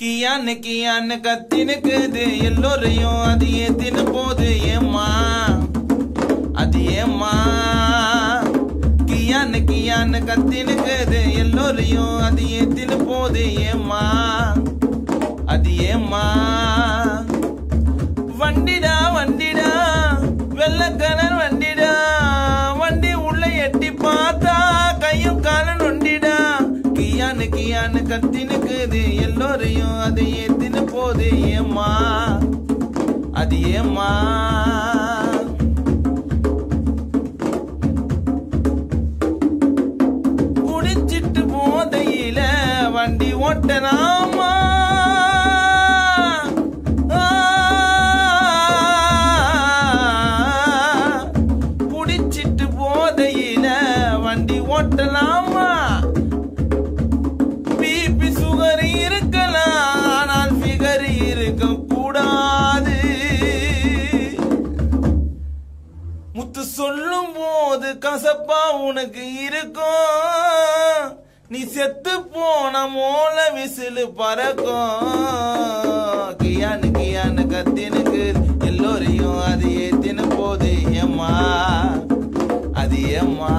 கியான்னு கியான்னு கத்தினுக்குது. எல்லோரையும் அது ஏத்தின்னு போது ஏமா அது ஏமா கியான்னு கியான்னு கத்தினுக்குது. எல்லோரையும் அது ஏத்தின்னு போது ஏமா அது ஏமா வண்டிடா வண்டிடா. வெள்ளக்கலர் வண்டிடா. கியான்னு கியான்னு கத்தினுக்குது. எல்லோரையும் அது ஏத்தின்னு போது ஏம்மா? அது ஏம்மா? குடிச்சிட்டு போதையில வண்டி ஓட்டலாமா? குடிச்சிட்டு போதையில வண்டி ஓட்டலாமா இருக்கும் போது கசப்பா உனக்கு இருக்கும். நீ செத்து போன மோல விசிலு பறக்கும். கியானு கியானு கத்தினுக்கு எல்லோரையும் அது ஏத்தின போது ஏமா அது ஏமா